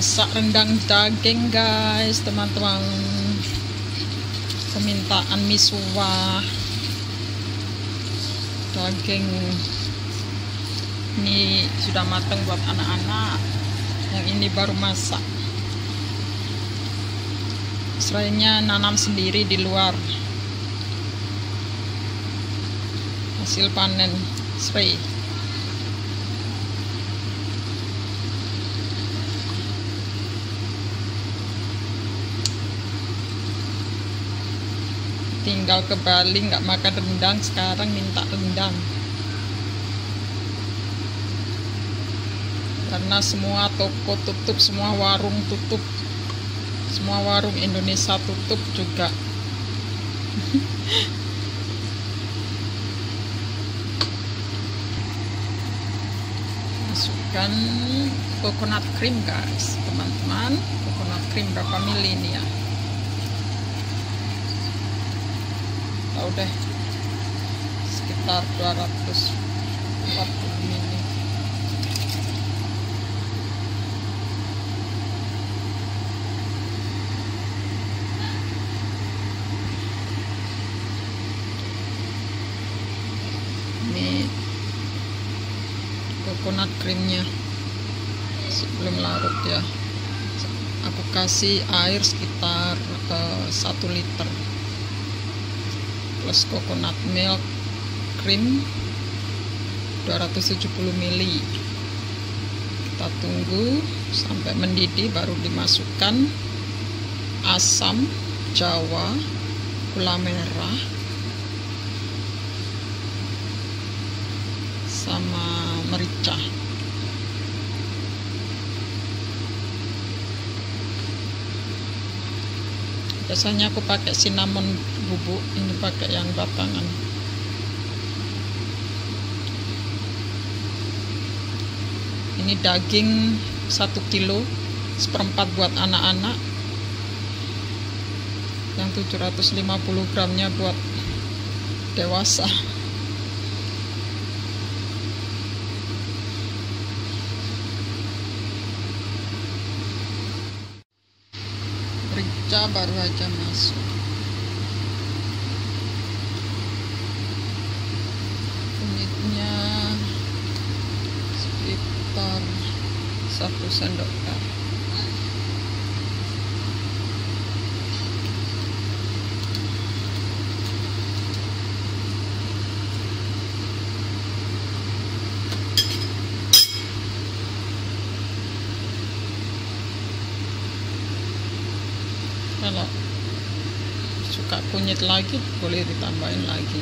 masak rendang daging guys teman-teman. Permintaan miswa daging ini sudah matang buat anak-anak. Yang ini baru masak. Selainnya nanam sendiri di luar. Hasil panen serai tinggal ke Bali nggak makan rendang sekarang minta rendang. Karena semua toko tutup semua warung tutup. Semua warung Indonesia tutup juga. Masukkan coconut cream guys teman-teman. Coconut cream berapa mili ini ya tahu deh sekitar 240 mili. Ini coconut creamnya. Sebelum larut ya. Aku kasih air sekitar uh, 1 liter plus coconut milk cream 270 ml kita tunggu sampai mendidih baru dimasukkan asam jawa gula merah sama merica biasanya aku pakai cinnamon bubuk ini pakai yang batangan. Ini daging 1 kilo seperempat buat anak-anak. Yang 750 gramnya buat dewasa merica baru aja masuk. Kunyitnya sekitar satu sendok teh kalau suka kunyit lagi boleh ditambahin lagi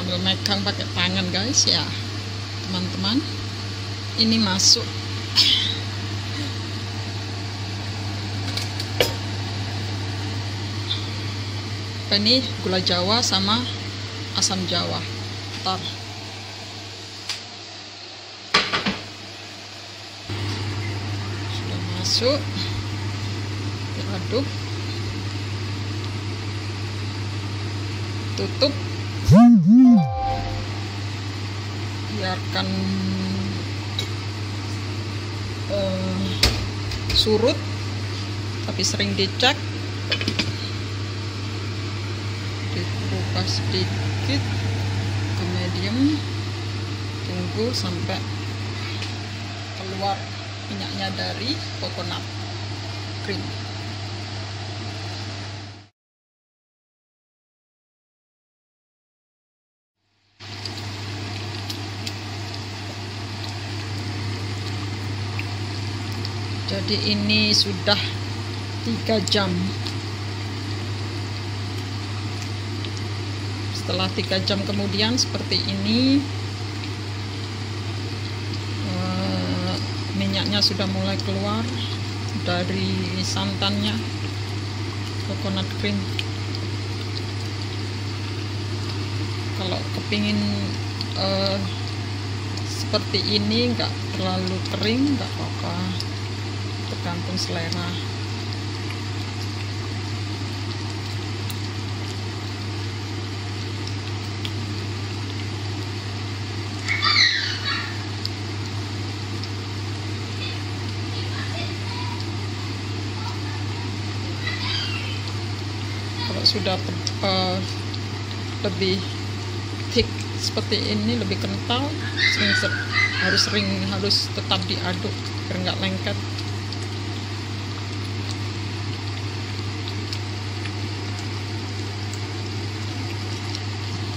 sambil megang pakai tangan guys ya. Teman-teman ini masuk. Ini? Gula jawa sama asam jawa. Ntar sudah masuk. Diaduk tutup biarkan uh, surut tapi sering dicek. Dibuka sedikit ke medium. Tunggu sampai keluar minyaknya dari coconut cream jadi ini sudah tiga jam. Setelah tiga jam kemudian seperti ini eh, minyaknya sudah mulai keluar dari santannya coconut cream. Kalau kepingin uh, seperti ini enggak terlalu kering enggak apa-apa tergantung selera. Kalau sudah uh, lebih thick seperti ini lebih kental harus sering harus tetap diaduk biar nggak lengket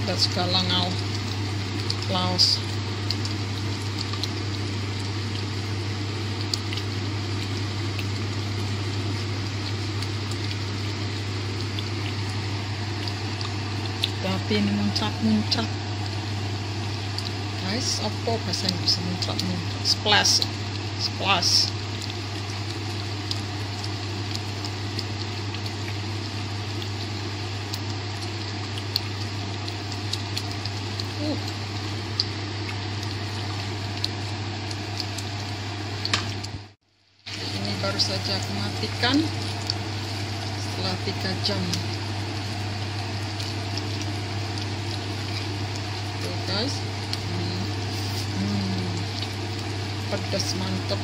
dan segala ngal laos tapi ini muncrat-muncrat guys apa bahasa bisa muncrat-muncrat splash splash uh. ini baru saja aku matikan setelah 3 jam guys hmm. Hmm. pedas mantep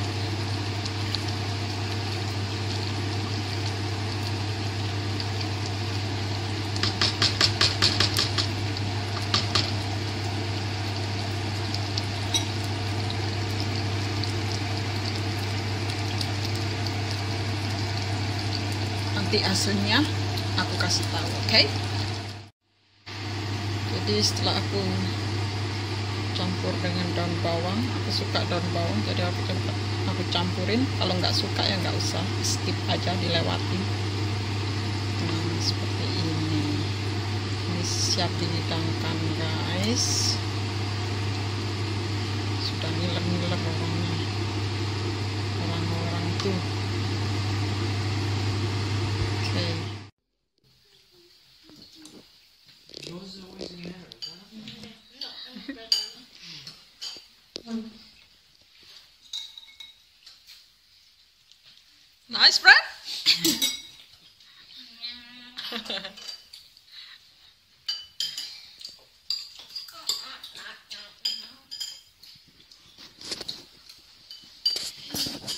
nanti hasilnya aku kasih tahu oke? Okay? jadi setelah aku campur dengan daun bawang aku suka daun bawang jadi aku aku campurin. Kalau nggak suka ya nggak usah skip aja dilewati. Nah seperti ini. Ini siap dihidangkan guys Mm. Nice, Brad.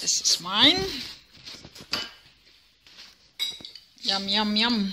this is mine. Yum, yum, yum.